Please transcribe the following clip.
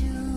you